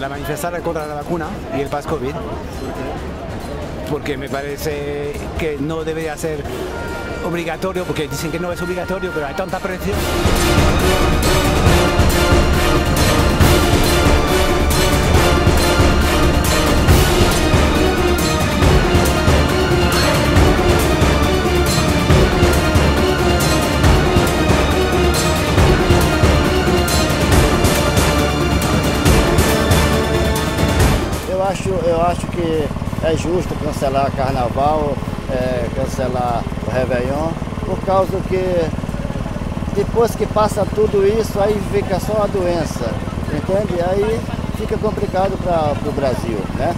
manifestar contra la vacuna y el pas COVID, porque me parece que no debería ser obligatorio, porque dicen que no es obligatorio, pero hay tanta presión. Acho, eu acho que é justo cancelar carnaval, é, cancelar o Réveillon, por causa que depois que passa tudo isso, aí fica só a doença, entende? Aí fica complicado para o Brasil, né?